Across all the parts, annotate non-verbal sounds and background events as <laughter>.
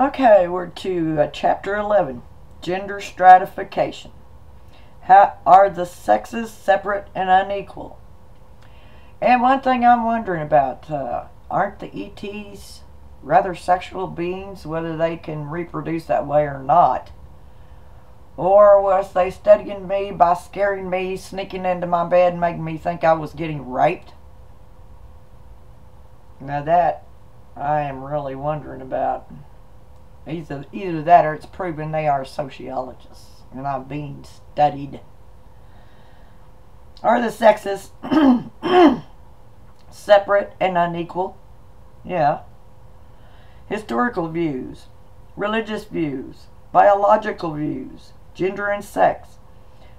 Okay, we're to uh, chapter 11 Gender Stratification. How are the sexes separate and unequal? And one thing I'm wondering about uh, aren't the ETs rather sexual beings, whether they can reproduce that way or not? Or was they studying me by scaring me, sneaking into my bed, and making me think I was getting raped? Now that I am really wondering about. Either, either that or it's proven they are sociologists and I've been studied. Are the sexes <coughs> separate and unequal? Yeah. Historical views, religious views, biological views, gender and sex,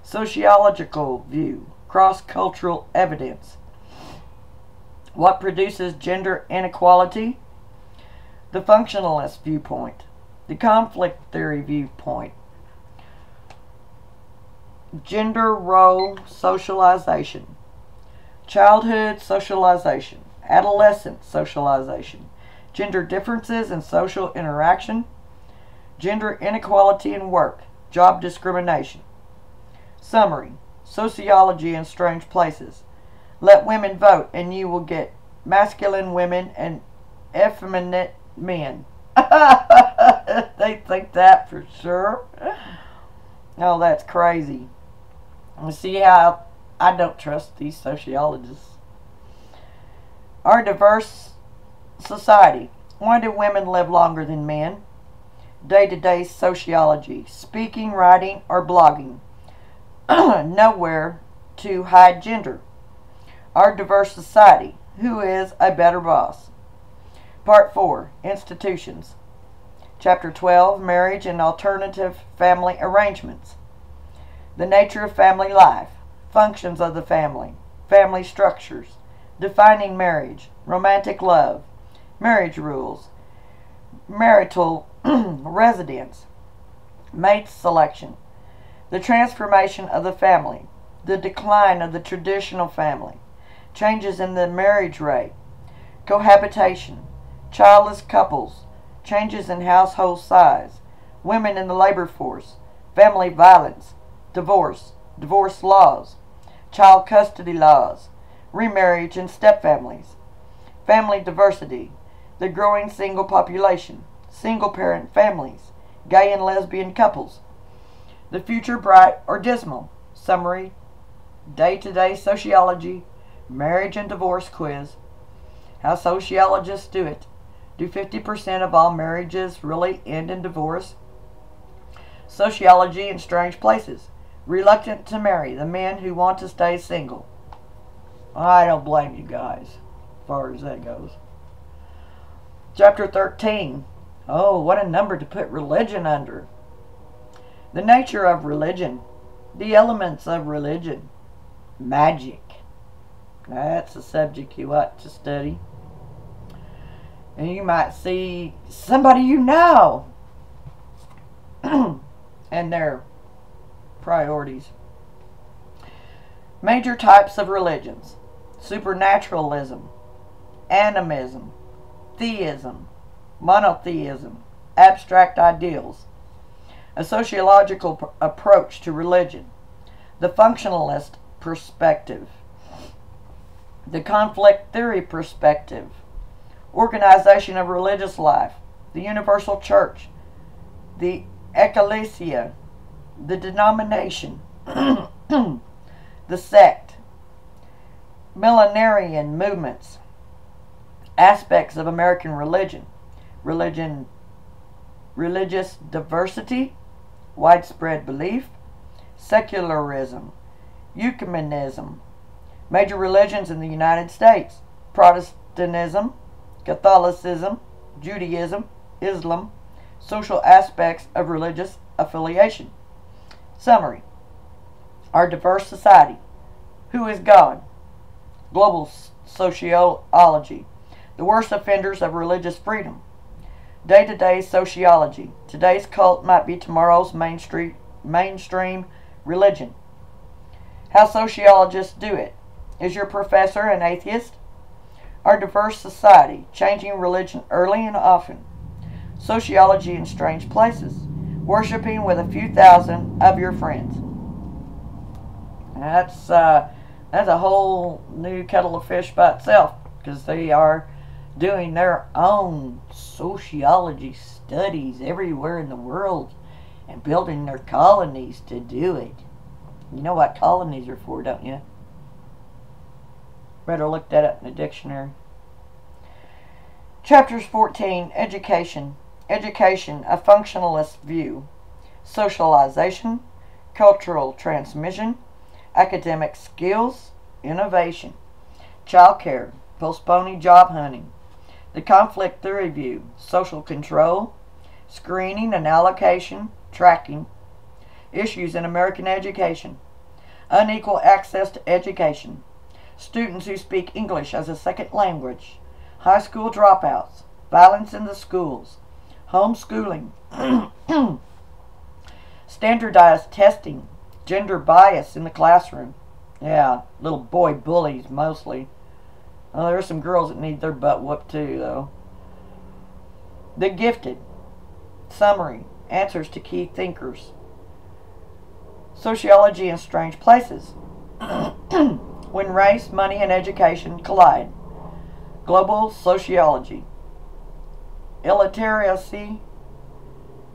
sociological view, cross-cultural evidence. What produces gender inequality? The functionalist viewpoint the conflict theory viewpoint. Gender role socialization. Childhood socialization. Adolescent socialization. Gender differences in social interaction. Gender inequality in work. Job discrimination. Summary. Sociology in strange places. Let women vote and you will get masculine women and effeminate men. <laughs> they think that for sure. Oh, that's crazy. See how I don't trust these sociologists. Our diverse society. Why do women live longer than men? Day to day sociology. Speaking, writing, or blogging. <clears throat> Nowhere to hide gender. Our diverse society. Who is a better boss? Part 4 Institutions. Chapter 12 Marriage and Alternative Family Arrangements. The nature of family life, functions of the family, family structures, defining marriage, romantic love, marriage rules, marital <clears throat> residence, mate selection, the transformation of the family, the decline of the traditional family, changes in the marriage rate, cohabitation, childless couples, changes in household size, women in the labor force, family violence, divorce, divorce laws, child custody laws, remarriage and stepfamilies, family diversity, the growing single population, single parent families, gay and lesbian couples, the future bright or dismal, summary, day to day sociology, marriage and divorce quiz, how sociologists do it. Do 50% of all marriages really end in divorce? Sociology in strange places. Reluctant to marry. The men who want to stay single. I don't blame you guys, as far as that goes. Chapter 13. Oh, what a number to put religion under. The nature of religion. The elements of religion. Magic. That's a subject you ought to study and you might see somebody you know. <clears throat> And their priorities. Major types of religions. Supernaturalism, animism, theism, monotheism, abstract ideals, a sociological approach to religion, the functionalist perspective, the conflict theory perspective, organization of religious life, the universal church, the ecclesia, the denomination, <clears throat> the sect, millenarian movements, aspects of American religion, religion, religious diversity, widespread belief, secularism, ecumenism, major religions in the United States, Protestantism, Catholicism, Judaism, Islam, social aspects of religious affiliation. Summary Our diverse society. Who is God? Global sociology. The worst offenders of religious freedom. Day to day sociology. Today's cult might be tomorrow's mainstream, mainstream religion. How sociologists do it. Is your professor an atheist? Our diverse society, changing religion early and often. Sociology in strange places. Worshipping with a few thousand of your friends. That's uh, that's a whole new kettle of fish by itself because they are doing their own sociology studies everywhere in the world and building their colonies to do it. You know what colonies are for, don't you? Better look that up in the dictionary. Chapters 14 Education. Education, a functionalist view. Socialization, cultural transmission, academic skills, innovation, child care, postponing job hunting, the conflict theory view, social control, screening and allocation, tracking, issues in American education, unequal access to education, students who speak English as a second language, high school dropouts, violence in the schools, homeschooling, <clears throat> standardized testing, gender bias in the classroom. Yeah, little boy bullies mostly. Well, there are some girls that need their butt whooped too, though. The gifted. Summary. Answers to key thinkers. Sociology in strange places. <clears throat> when race, money, and education collide. Global sociology. Illiteracy.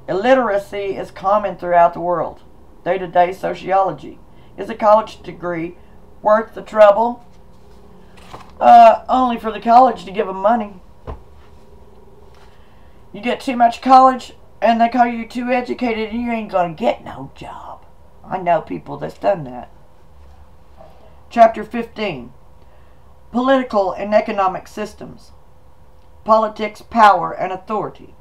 Illiteracy is common throughout the world day-to-day sociology. Is a college degree worth the trouble? Uh, only for the college to give them money. You get too much college and they call you too educated and you ain't gonna get no job. I know people that's done that. Chapter 15 Political and Economic Systems Politics, Power, and Authority.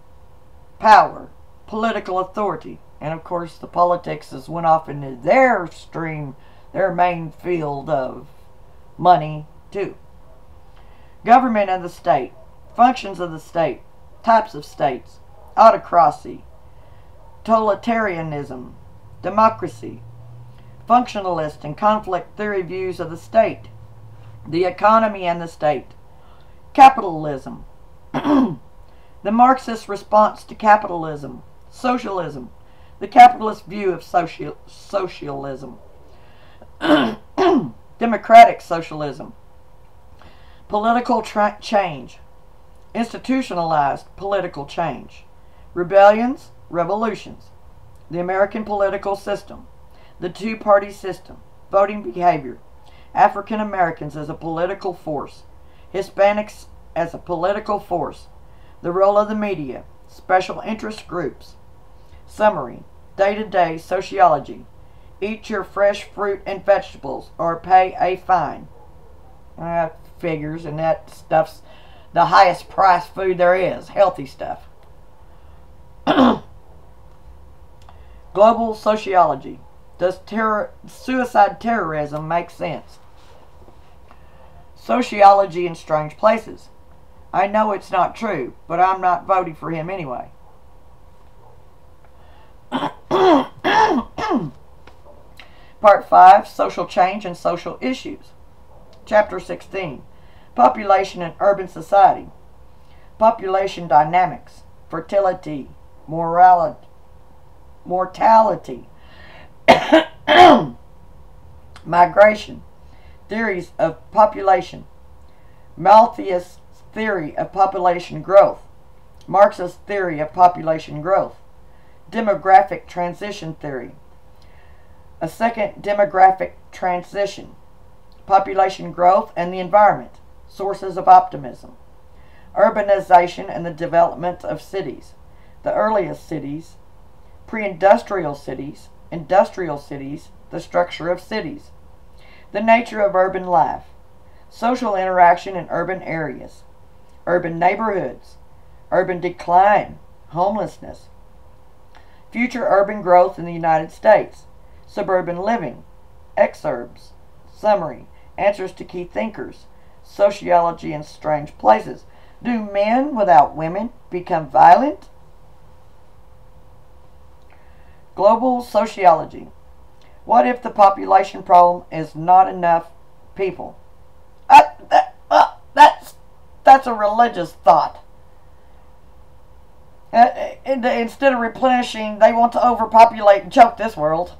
Power, political authority. And of course, the politics has went off into their stream, their main field of money, too. Government of the state, functions of the state, types of states, autocracy, totalitarianism, democracy, functionalist and conflict theory views of the state, the economy and the state, capitalism, <clears throat> the Marxist response to capitalism, socialism, the capitalist view of social, socialism, <clears throat> democratic socialism, political change, institutionalized political change, rebellions, revolutions, the American political system, the two-party system, voting behavior, African Americans as a political force, Hispanics as a political force, the role of the media, special interest groups. Summary day to day sociology. Eat your fresh fruit and vegetables or pay a fine. Uh, figures, and that stuff's the highest price food there is healthy stuff. <clears throat> Global sociology. Does terror, suicide terrorism make sense? Sociology in strange places. I know it's not true, but I'm not voting for him anyway. <coughs> Part 5 Social Change and Social Issues. Chapter 16 Population and Urban Society. Population Dynamics. Fertility. Morality. Mortality. <coughs> Migration. Theories of population. Malthus' theory of population growth. Marx's theory of population growth demographic transition theory. A second demographic transition, population growth and the environment, sources of optimism. Urbanization and the development of cities. The earliest cities, pre-industrial cities, industrial cities, the structure of cities. The nature of urban life. Social interaction in urban areas. Urban neighborhoods. Urban decline. Homelessness Future urban growth in the United States. Suburban living. Excerpts. Summary. Answers to key thinkers. Sociology in strange places. Do men without women become violent? Global sociology. What if the population problem is not enough people? Uh, that, uh, that's, that's a religious thought. Uh, instead of replenishing, they want to overpopulate and choke this world.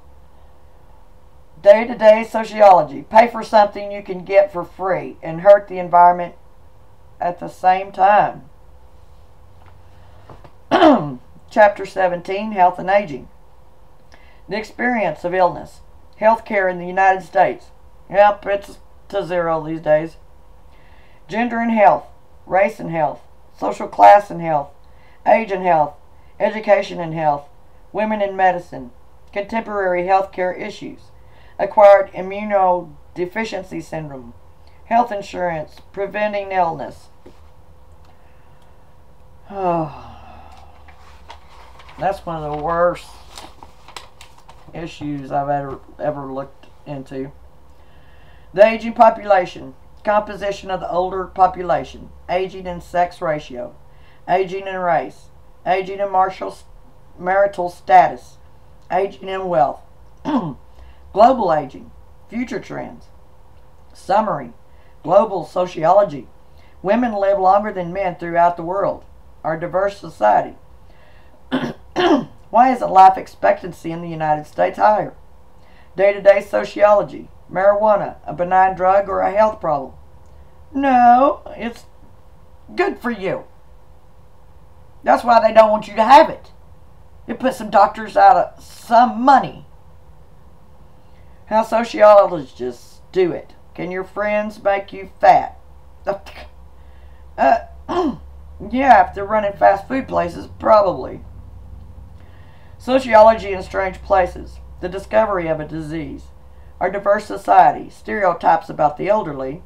Day to day sociology. Pay for something you can get for free and hurt the environment at the same time. <clears throat> Chapter 17 Health and Aging. The experience of illness. Healthcare in the United States. Yep, it's to zero these days. Gender and health. Race and health. Social class and health. Age and health. Education and health. Women in medicine. Contemporary healthcare issues. Acquired immunodeficiency syndrome. Health insurance. Preventing illness. Oh. <sighs> That's one of the worst issues I've ever ever looked into. The aging population, composition of the older population, aging and sex ratio, aging and race, aging and martial, marital status, aging and wealth, <clears throat> global aging, future trends, summary, global sociology. Women live longer than men throughout the world. Our diverse society. Why isn't life expectancy in the United States higher? Day to day sociology. Marijuana, a benign drug or a health problem? No, it's good for you. That's why they don't want you to have it. It puts some doctors out of some money. How sociologists do it. Can your friends make you fat? <laughs> Uh, <clears throat> yeah, if they're running fast food places, probably. Sociology in strange places. The discovery of a disease. Our diverse society. Stereotypes about the elderly.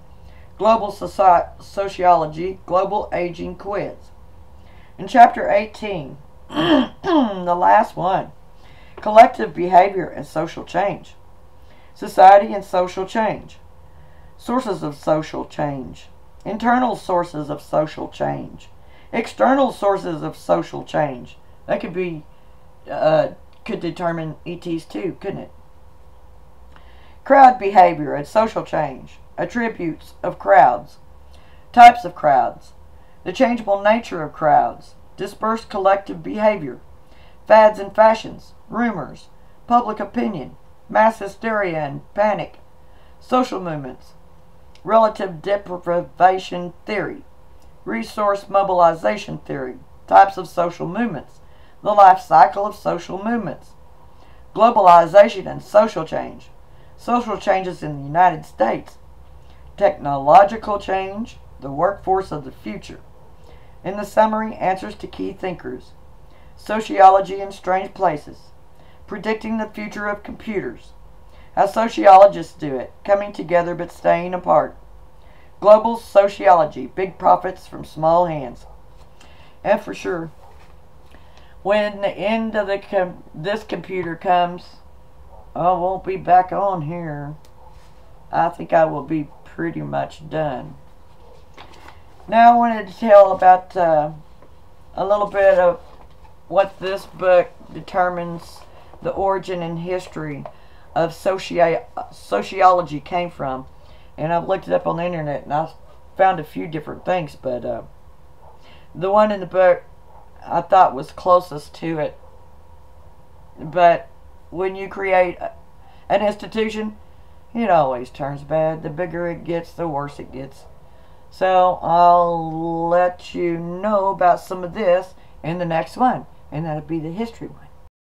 Global sociology. Global aging quiz. In chapter 18, <clears throat> the last one, collective behavior and social change. Society and social change. Sources of social change. Internal sources of social change. External sources of social change. That could be uh, could determine ETs too, couldn't it? Crowd behavior and social change, attributes of crowds, types of crowds, the changeable nature of crowds, dispersed collective behavior, fads and fashions, rumors, public opinion, mass hysteria and panic, social movements, relative deprivation theory, resource mobilization theory, types of social movements, the life cycle of social movements, globalization and social change, social changes in the United States, technological change, the workforce of the future. In the summary, answers to key thinkers, sociology in strange places, predicting the future of computers, how sociologists do it, coming together but staying apart. Global sociology, big profits from small hands. And for sure, when the end of the com this computer comes, I won't be back on here. I think I will be pretty much done. Now I wanted to tell about uh, a little bit of what this book determines the origin and history of soci sociology came from. And I've looked it up on the internet and I found a few different things, but uh, the one in the book I thought was closest to it. But when you create an institution, it always turns bad. The bigger it gets, the worse it gets. So I'll let you know about some of this in the next one, and that'll be the history one.